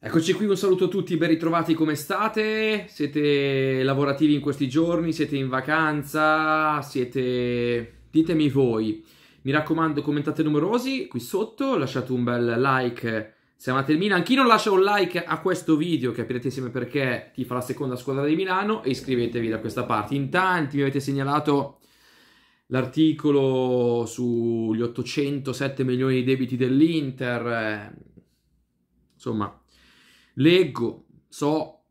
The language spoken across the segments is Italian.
Eccoci qui, un saluto a tutti, ben ritrovati, come state? Siete lavorativi in questi giorni? Siete in vacanza? Siete... ditemi voi. Mi raccomando, commentate numerosi qui sotto, lasciate un bel like se amate il Milan. Chi non lascia un like a questo video, capirete insieme perché ti fa la seconda squadra di Milano e iscrivetevi da questa parte. In tanti mi avete segnalato l'articolo sugli 807 milioni di debiti dell'Inter. Insomma, leggo, so,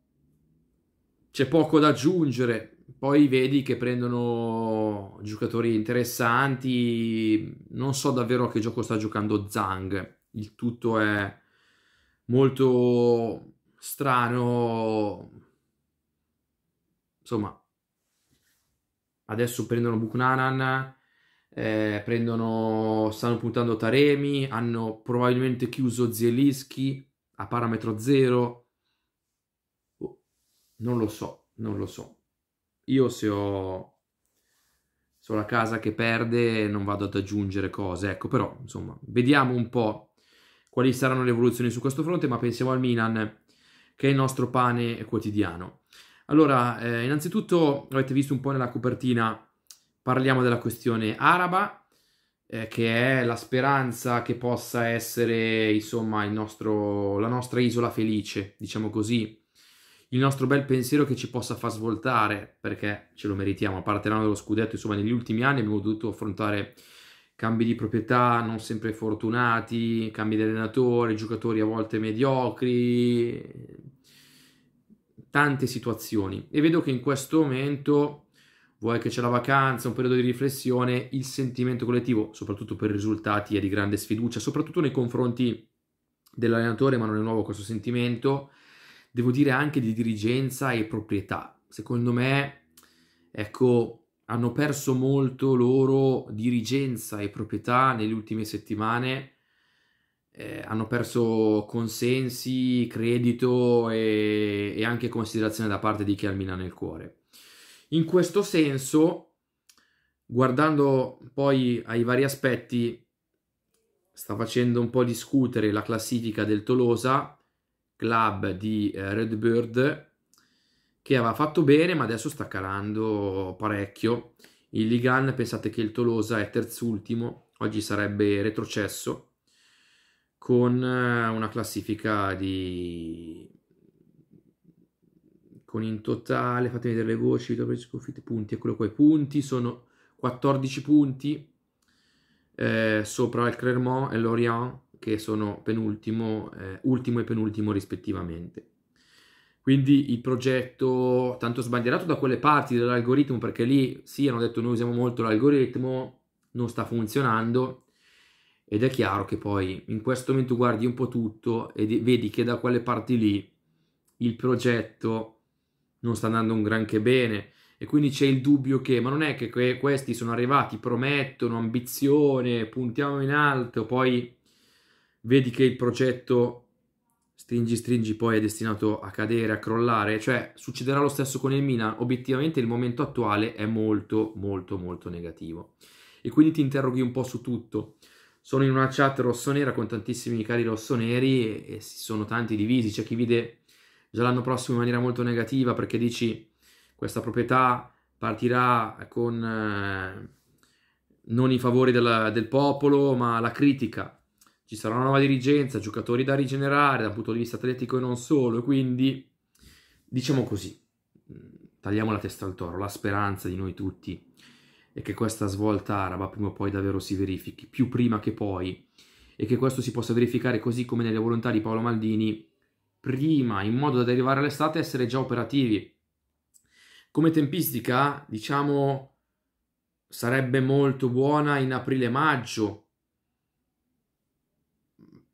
c'è poco da aggiungere. Poi vedi che prendono giocatori interessanti. Non so davvero a che gioco sta giocando Zhang. Il tutto è molto strano. Insomma, adesso prendono Buknanan, eh, prendono, stanno puntando Taremi, hanno probabilmente chiuso Zielinski a parametro zero. Oh, non lo so, non lo so. Io se ho, se ho la casa che perde non vado ad aggiungere cose, ecco, però insomma, vediamo un po' quali saranno le evoluzioni su questo fronte, ma pensiamo al Milan che è il nostro pane quotidiano. Allora, eh, innanzitutto avete visto un po' nella copertina, parliamo della questione araba, eh, che è la speranza che possa essere, insomma, nostro, la nostra isola felice, diciamo così, il nostro bel pensiero che ci possa far svoltare, perché ce lo meritiamo, a parte l'anno dello scudetto, insomma, negli ultimi anni abbiamo dovuto affrontare cambi di proprietà non sempre fortunati, cambi di allenatore, giocatori a volte mediocri, tante situazioni. E vedo che in questo momento, vuoi che c'è la vacanza, un periodo di riflessione, il sentimento collettivo, soprattutto per i risultati, è di grande sfiducia, soprattutto nei confronti dell'allenatore, ma non è nuovo questo sentimento, devo dire anche di dirigenza e proprietà. Secondo me, ecco, hanno perso molto loro dirigenza e proprietà nelle ultime settimane eh, hanno perso consensi, credito e, e, anche considerazione da parte di chi Milan nel cuore. In questo senso, guardando poi ai vari aspetti, sta facendo un po' discutere la classifica del Tolosa, club di eh, Redbird, che aveva fatto bene ma adesso sta calando parecchio. Il Ligan, pensate che il Tolosa è terzultimo, oggi sarebbe retrocesso con eh, una classifica di con in totale fatemi vedere le voci vittorie sconfitte punti eccolo qua i punti sono 14 punti eh, sopra il Clermont e l'Orient che sono penultimo eh, ultimo e penultimo rispettivamente. Quindi il progetto tanto sbandierato da quelle parti dell'algoritmo perché lì sì hanno detto noi usiamo molto l'algoritmo non sta funzionando ed è chiaro che poi in questo momento guardi un po' tutto e vedi che da quelle parti lì il progetto non sta andando un granché bene. E quindi c'è il dubbio che ma non è che que- questi sono arrivati, promettono ambizione, puntiamo in alto, poi vedi che il progetto stringi stringi poi è destinato a cadere, a crollare, cioè succederà lo stesso con il Milan, obiettivamente il momento attuale è molto molto molto negativo. E quindi ti interroghi un po' su tutto. Sono in una chat rossonera con tantissimi cari rossoneri e, e si sono tanti divisi. C'è chi vede già l'anno prossimo in maniera molto negativa perché dici questa proprietà partirà con eh, non i favori della, del popolo, ma la critica. Ci sarà una nuova dirigenza, giocatori da rigenerare dal punto di vista atletico e non solo. Quindi, diciamo così, tagliamo la testa al toro, la speranza di noi tutti e che questa svolta araba prima o poi davvero si verifichi, più prima che poi, e che questo si possa verificare così come nelle volontà di Paolo Maldini, prima, in modo da arrivare all'estate essere già operativi. Come tempistica, diciamo, sarebbe molto buona in aprile-maggio,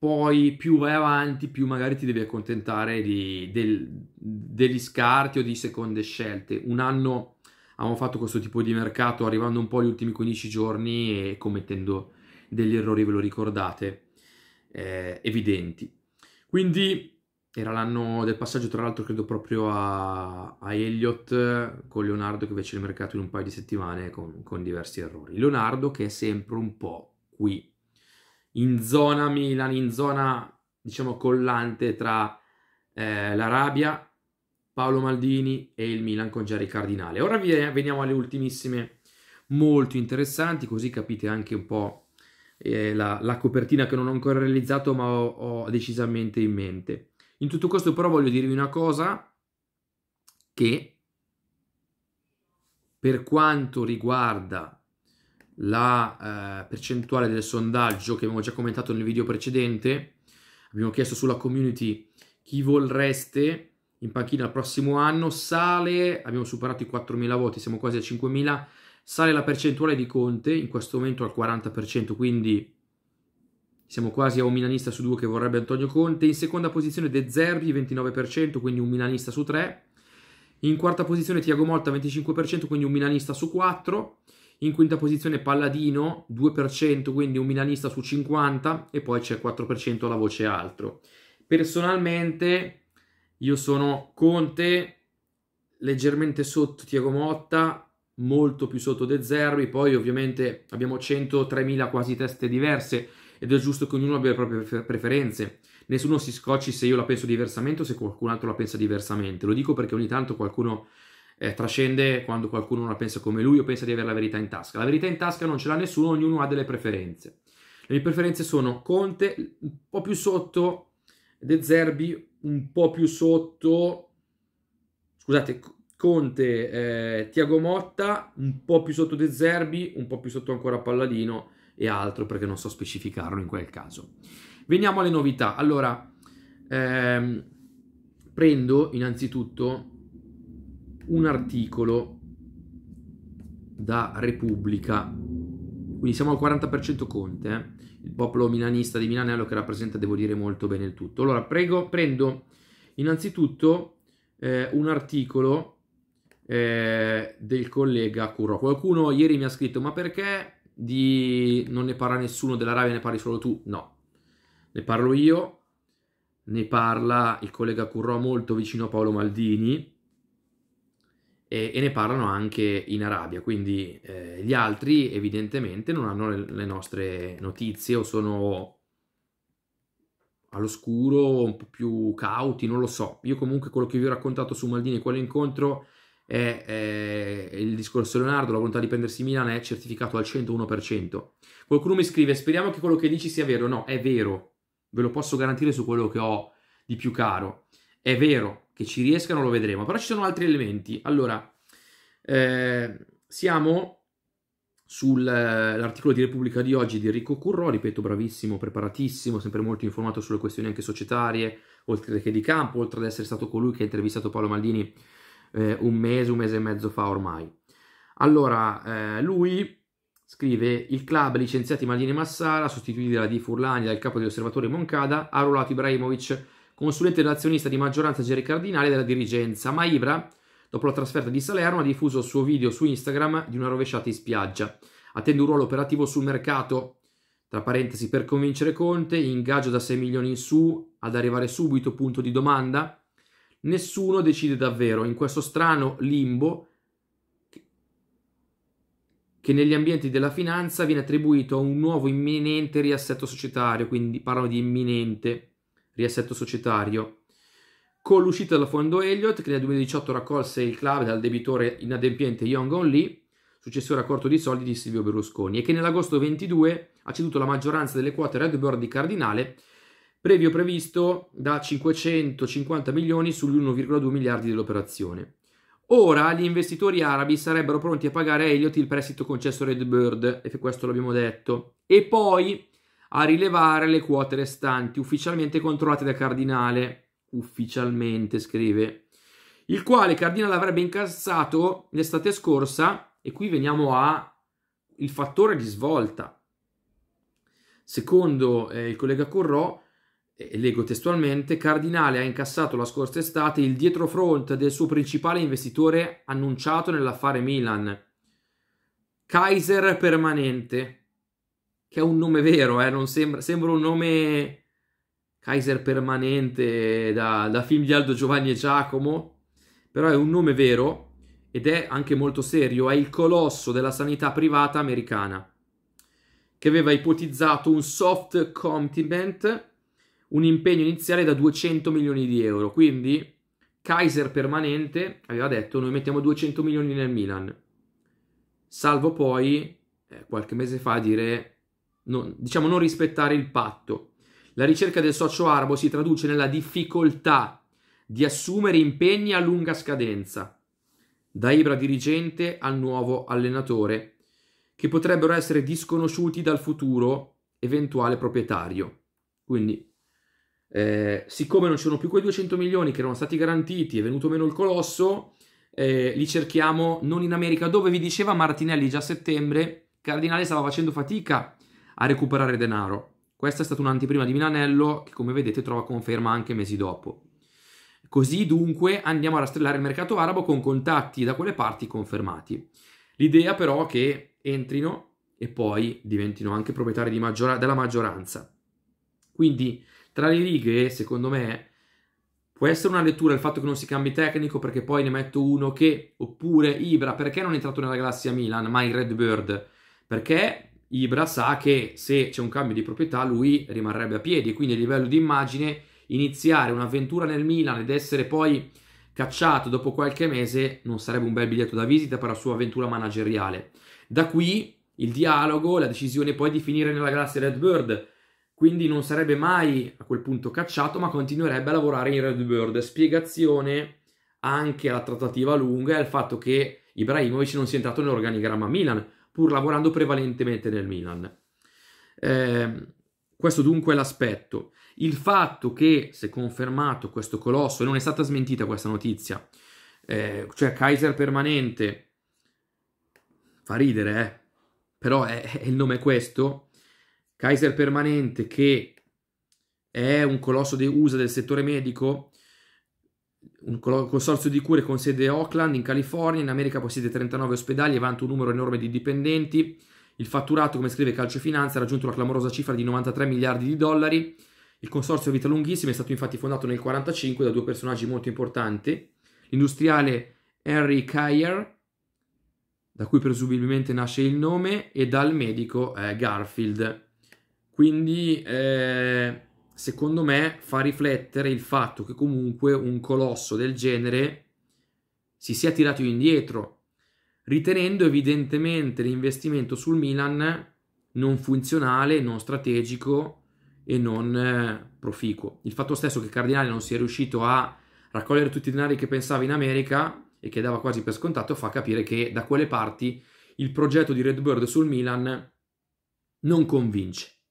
poi più vai avanti, più magari ti devi accontentare di, del, degli scarti o di seconde scelte. Un anno abbiamo fatto questo tipo di mercato arrivando un po' agli ultimi 15 giorni e commettendo degli errori, ve lo ricordate, eh, evidenti. Quindi era l'anno del passaggio, tra l'altro credo proprio a, a Elliott con Leonardo che fece il mercato in un paio di settimane con, con diversi errori. Leonardo che è sempre un po' qui, in zona Milan, in zona diciamo collante tra eh, l'Arabia, Paolo Maldini e il Milan con Jerry Cardinale. Ora veniamo alle ultimissime molto interessanti, così capite anche un po' eh, la, la, copertina che non ho ancora realizzato ma ho, ho decisamente in mente. In tutto questo però voglio dirvi una cosa che per quanto riguarda la eh, percentuale del sondaggio che abbiamo già commentato nel video precedente, abbiamo chiesto sulla community chi vorreste in panchina il prossimo anno, sale, abbiamo superato i 4.000 voti, siamo quasi a 5.000, sale la percentuale di Conte, in questo momento al 40%, quindi siamo quasi a un milanista su due che vorrebbe Antonio Conte, in seconda posizione De Zerbi 29%, quindi un milanista su tre, in quarta posizione Tiago Motta 25%, quindi un milanista su 4, in quinta posizione Palladino 2%, quindi un milanista su 50 e poi c'è 4% la voce altro. Personalmente io sono Conte leggermente sotto Tiago Motta, molto più sotto De Zerbi, poi ovviamente abbiamo 103.000 quasi teste diverse ed è giusto che ognuno abbia le proprie preferenze. Nessuno si scocci se io la penso diversamente o se qualcun altro la pensa diversamente. Lo dico perché ogni tanto qualcuno eh, trascende quando qualcuno non la pensa come lui o pensa di avere la verità in tasca. La verità in tasca non ce l'ha nessuno, ognuno ha delle preferenze. Le mie preferenze sono Conte, un po' più sotto De Zerbi, un po' più sotto, scusate, Conte, eh, Tiago Motta, un po' più sotto De Zerbi, un po' più sotto ancora Palladino e altro perché non so specificarlo in quel caso. Veniamo alle novità. Allora, ehm, prendo innanzitutto un articolo da Repubblica, quindi siamo al 40% Conte, eh? il popolo milanista di Milanello che rappresenta, devo dire, molto bene il tutto. Allora, prego, prendo innanzitutto eh, un articolo eh, del collega Curro. Qualcuno ieri mi ha scritto, ma perché di... non ne parla nessuno dell'Arabia, ne parli solo tu? No, ne parlo io, ne parla il collega Curro molto vicino a Paolo Maldini, e, e ne parlano anche in Arabia, quindi eh, gli altri evidentemente non hanno le, le nostre notizie o sono all'oscuro, un po' più cauti, non lo so. Io comunque quello che vi ho raccontato su Maldini, quell'incontro è, è, il discorso Leonardo, la volontà di prendersi Milan è certificato al 101%. Qualcuno mi scrive, speriamo che quello che dici sia vero. No, è vero, ve lo posso garantire su quello che ho di più caro. È vero, che ci riescano lo vedremo, però ci sono altri elementi. Allora, eh, siamo sull'articolo di Repubblica di oggi di Enrico Curro, ripeto, bravissimo, preparatissimo, sempre molto informato sulle questioni anche societarie, oltre che di campo, oltre ad essere stato colui che ha intervistato Paolo Maldini eh, un mese, un mese e mezzo fa ormai. Allora, eh, lui scrive il club licenziati Maldini e Massara, sostituiti dalla Di Furlani dal capo degli osservatori Moncada, ha arruolato Ibrahimovic consulente nazionista di maggioranza Geri Cardinale della dirigenza, ma Ibra, dopo la trasferta di Salerno, ha diffuso il suo video su Instagram di una rovesciata in spiaggia. Attende un ruolo operativo sul mercato, tra parentesi, per convincere Conte, ingaggio da 6 milioni in su, ad arrivare subito, punto di domanda. Nessuno decide davvero, in questo strano limbo che negli ambienti della finanza viene attribuito a un nuovo imminente riassetto societario, quindi parlano di imminente riassetto societario. Con l'uscita dal fondo Elliott, che nel 2018 raccolse il club dal debitore inadempiente Young On Lee, successore a corto di soldi di Silvio Berlusconi, e che nell'agosto 22 ha ceduto la maggioranza delle quote Redbird di Cardinale, previo previsto da 550 milioni sugli 1,2 miliardi dell'operazione. Ora gli investitori arabi sarebbero pronti a pagare a Elliott il prestito concesso a Redbird, e questo l'abbiamo detto, e poi a rilevare le quote restanti ufficialmente controllate da Cardinale, ufficialmente scrive, il quale Cardinale avrebbe incassato l'estate scorsa e qui veniamo a il fattore di svolta. Secondo eh, il collega Corrò, leggo testualmente, Cardinale ha incassato la scorsa estate il dietrofront del suo principale investitore annunciato nell'affare Milan, Kaiser Permanente che è un nome vero, eh? sembra, sembra un nome Kaiser permanente da, da film di Aldo Giovanni e Giacomo, però è un nome vero ed è anche molto serio, è il colosso della sanità privata americana, che aveva ipotizzato un soft commitment, un impegno iniziale da 200 milioni di euro. Quindi Kaiser permanente aveva detto noi mettiamo 200 milioni nel Milan. Salvo poi eh, qualche mese fa dire non, diciamo non rispettare il patto. La ricerca del socio arabo si traduce nella difficoltà di assumere impegni a lunga scadenza, da Ibra dirigente al nuovo allenatore, che potrebbero essere disconosciuti dal futuro eventuale proprietario. Quindi, eh, siccome non ci sono più quei 200 milioni che erano stati garantiti, è venuto meno il colosso, eh, li cerchiamo non in America, dove vi diceva Martinelli già a settembre, Cardinale stava facendo fatica a recuperare denaro. Questa è stata un'anteprima di Milanello che come vedete trova conferma anche mesi dopo. Così dunque andiamo a rastrellare il mercato arabo con contatti da quelle parti confermati. L'idea però è che entrino e poi diventino anche proprietari maggior- della maggioranza. Quindi tra le righe, secondo me, può essere una lettura il fatto che non si cambi tecnico perché poi ne metto uno che, oppure Ibra, perché non è entrato nella galassia Milan, ma in Red Bird? Perché Ibra sa che se c'è un cambio di proprietà lui rimarrebbe a piedi e quindi a livello di immagine iniziare un'avventura nel Milan ed essere poi cacciato dopo qualche mese non sarebbe un bel biglietto da visita per la sua avventura manageriale. Da qui il dialogo, la decisione poi di finire nella galassia Redbird, quindi non sarebbe mai a quel punto cacciato, ma continuerebbe a lavorare in Redbird. Spiegazione anche alla trattativa lunga e al fatto che Ibrahimovic non sia entrato nell'organigramma Milan, pur lavorando prevalentemente nel Milan. Eh, questo dunque è l'aspetto. Il fatto che, se confermato questo colosso, e non è stata smentita questa notizia, eh, cioè Kaiser permanente, fa ridere, eh? però è, è il nome è questo, Kaiser permanente che è un colosso di USA del settore medico, un consorzio di cure con sede a Oakland in California, in America possiede 39 ospedali e vanta un numero enorme di dipendenti, il fatturato, come scrive Calcio Finanza, ha raggiunto la clamorosa cifra di 93 miliardi di dollari, il consorzio Vita Lunghissima è stato infatti fondato nel 1945 da due personaggi molto importanti, l'industriale Henry Kyer, da cui presumibilmente nasce il nome, e dal medico eh, Garfield. Quindi, eh, secondo me, fa riflettere il fatto che comunque un colosso del genere si sia tirato indietro, ritenendo evidentemente l'investimento sul Milan non funzionale, non strategico e non eh, proficuo. Il fatto stesso che Cardinale non sia riuscito a raccogliere tutti i denari che pensava in America e che dava quasi per scontato fa capire che da quelle parti il progetto di Redbird sul Milan non convince.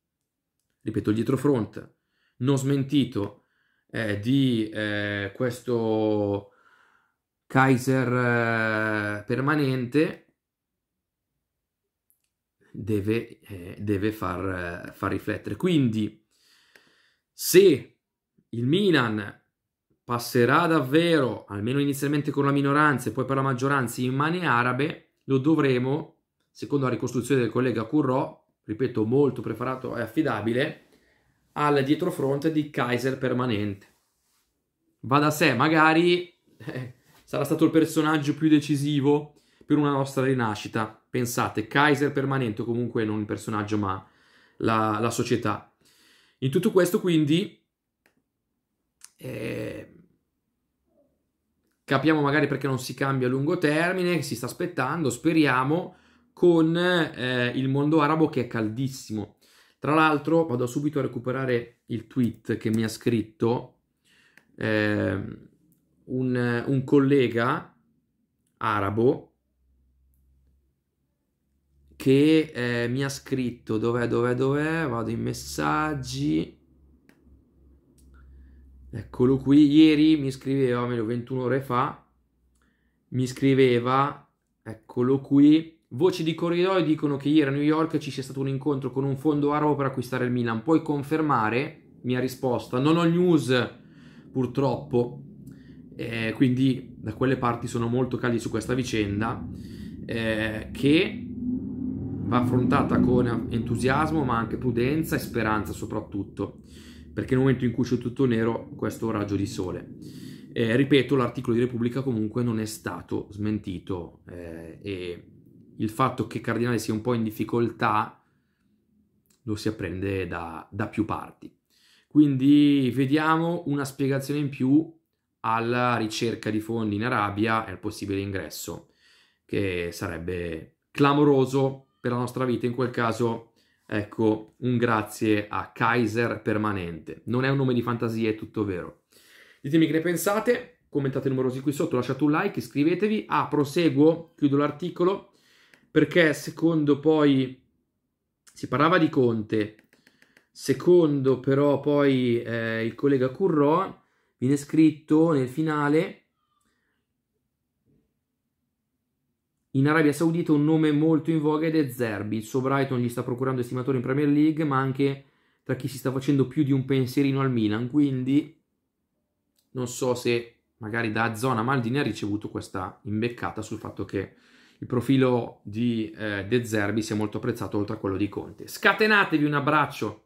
Ripeto, il dietrofront non smentito eh, di eh, questo Kaiser eh, permanente deve, eh, deve far, eh, far riflettere. Quindi se il Milan passerà davvero, almeno inizialmente con la minoranza e poi per la maggioranza, in mani arabe, lo dovremo, secondo la ricostruzione del collega Currò, ripeto, molto preparato e affidabile, al dietrofront di Kaiser permanente. Va da sé, magari eh, sarà stato il personaggio più decisivo per una nostra rinascita. Pensate, Kaiser permanente, comunque non il personaggio, ma la, la società. In tutto questo quindi eh, capiamo magari perché non si cambia a lungo termine, si sta aspettando, speriamo, con eh, il mondo arabo che è caldissimo. Tra l'altro vado subito a recuperare il tweet che mi ha scritto eh, un, un collega arabo che eh, mi ha scritto dov'è, dov'è, dov'è, vado in messaggi, eccolo qui, ieri mi scriveva, meglio 21 ore fa, mi scriveva, eccolo qui, voci di corridoio dicono che ieri a New York ci sia stato un incontro con un fondo arabo per acquistare il Milan, puoi confermare? Mia risposta, non ho news purtroppo, eh, quindi da quelle parti sono molto caldi su questa vicenda, eh, che va affrontata con entusiasmo ma anche prudenza e speranza soprattutto, perché nel momento in cui c'è tutto nero questo raggio di sole. Eh, ripeto, l'articolo di Repubblica comunque non è stato smentito eh, e il fatto che Cardinale sia un po' in difficoltà lo si apprende da, da più parti. Quindi vediamo una spiegazione in più alla ricerca di fondi in Arabia e al possibile ingresso, che sarebbe clamoroso per la nostra vita. In quel caso, ecco, un grazie a Kaiser permanente. Non è un nome di fantasia, è tutto vero. Ditemi che ne pensate, commentate numerosi qui sotto, lasciate un like, iscrivetevi. Ah, proseguo, chiudo l'articolo, perché secondo poi si parlava di Conte, secondo però poi eh, il collega Currò viene scritto nel finale in Arabia Saudita un nome molto in voga ed è Zerbi. Il suo Brighton gli sta procurando estimatori in Premier League, ma anche tra chi si sta facendo più di un pensierino al Milan. Quindi non so se magari da zona Maldini ha ricevuto questa imbeccata sul fatto che il profilo di eh, De Zerbi sia molto apprezzato oltre a quello di Conte. Scatenatevi un abbraccio!